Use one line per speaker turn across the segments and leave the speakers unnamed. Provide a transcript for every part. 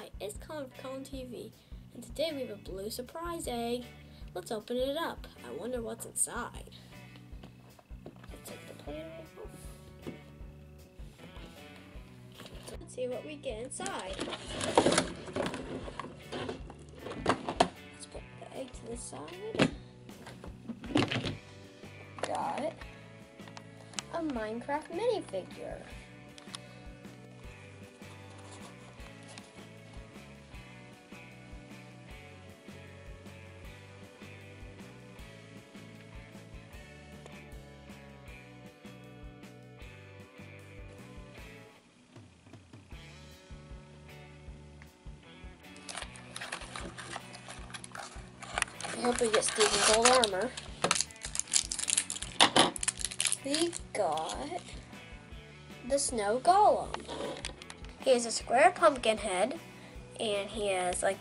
Hi, it's Collin from Collin TV, and today we have a blue surprise egg. Let's open it up. I wonder what's inside. Let's take the off. Let's see what we get inside. Let's put the egg to the side. Got a Minecraft minifigure. I hope we get Steven's gold armor. We got the snow golem. He has a square pumpkin head, and he has like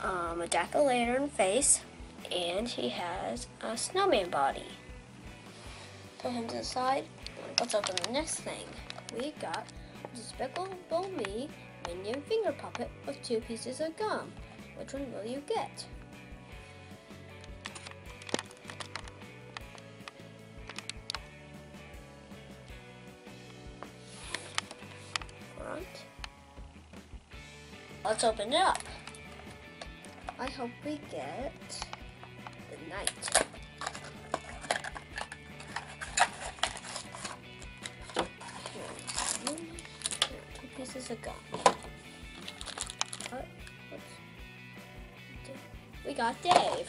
um, a jack o' lantern face, and he has a snowman body. Put him to the side. Let's open the next thing. We got Despicable Me minion finger puppet with two pieces of gum. Which one will you get? Let's open it up. I hope we get the knight. Here, Two pieces of gum. We got Dave.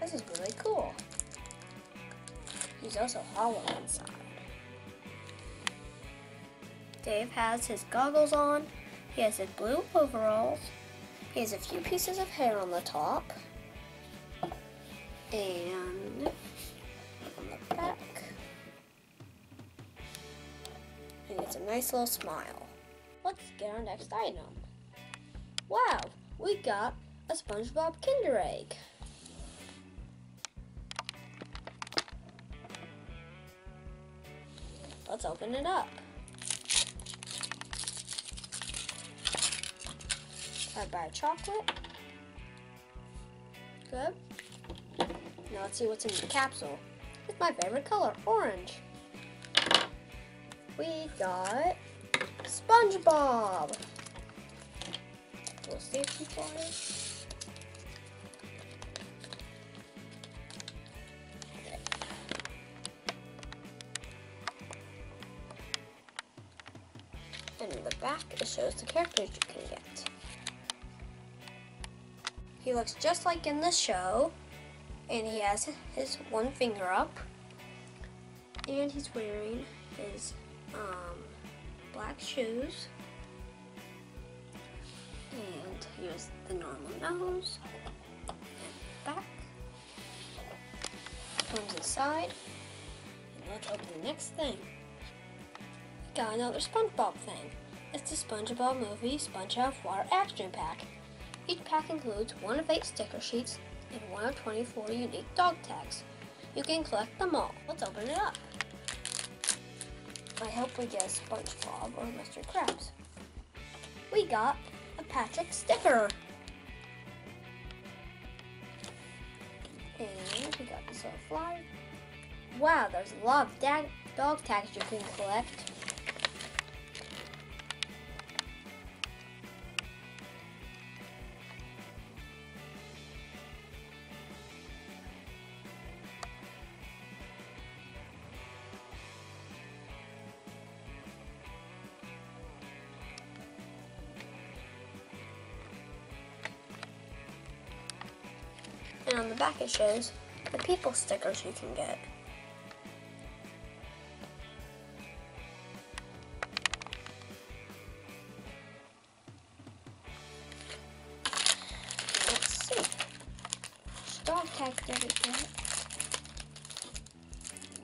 This is really cool. He's also hollow inside. Dave has his goggles on. He has his blue overalls. He has a few pieces of hair on the top. And on the back, And he gets a nice little smile. Let's get our next item. Wow, we got a SpongeBob Kinder Egg. Let's open it up. Buy chocolate. Good. Now let's see what's in the capsule. It's my favorite color, orange. We got SpongeBob. Little safety pliers. And in the back, it shows the characters you can get. He looks just like in the show, and he has his one finger up, and he's wearing his um, black shoes, and here's the normal nose, back, comes inside, and let's open the next thing got another SpongeBob thing. It's the SpongeBob Movie SpongeBob Water Action Pack. Each pack includes one of eight sticker sheets and one of 24 unique dog tags. You can collect them all. Let's open it up. I hope we get a SpongeBob or Mr. Krabs. We got a Patrick sticker. And we got this little flyer. Wow, there's a lot of dog tags you can collect. And on the back it shows the people stickers you can get. Let's see. Dog tag did we get?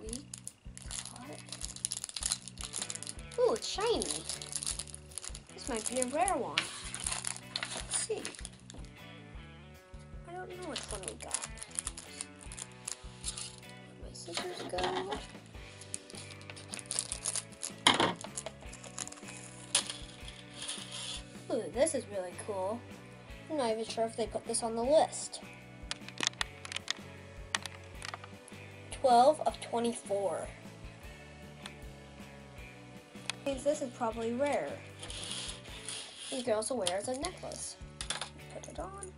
We. Ooh, it's shiny. This might be a rare one. Let's see which one we got. My scissors go? Ooh, this is really cool. I'm not even sure if they put this on the list. 12 of 24. Means this is probably rare. You can also wear it as a necklace. Put it on.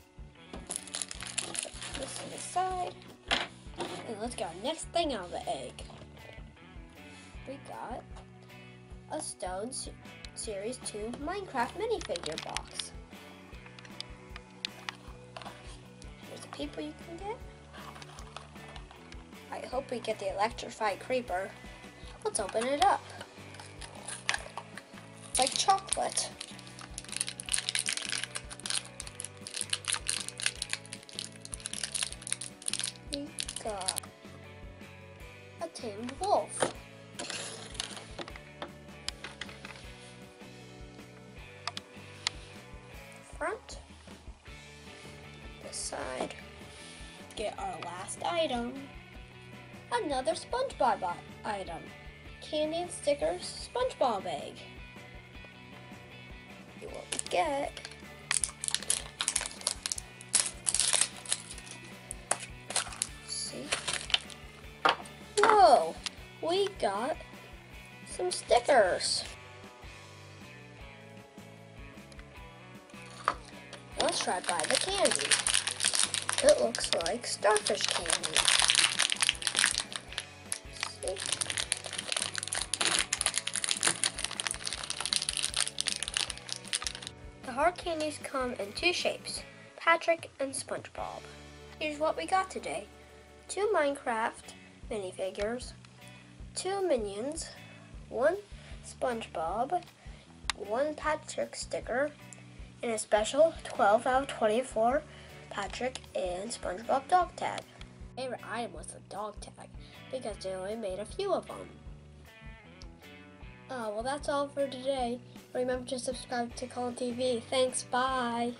Let's get our next thing out of the egg. We got a Stone Series 2 Minecraft minifigure box. Here's the people you can get. I hope we get the electrified creeper. Let's open it up. Like chocolate. We got tamed wolf. Front. This side. Get our last item another SpongeBob item. Candy and stickers SpongeBob egg. What we get. Stickers. Let's try buy the candy. It looks like starfish candy. The hard candies come in two shapes, Patrick and SpongeBob. Here's what we got today. Two Minecraft minifigures, two Minions, one SpongeBob, one Patrick sticker, and a special 12 out of 24 Patrick and SpongeBob dog tag. Favorite item was the dog tag because they only made a few of them. Uh, well, that's all for today. Remember to subscribe to Collin TV. Thanks, bye.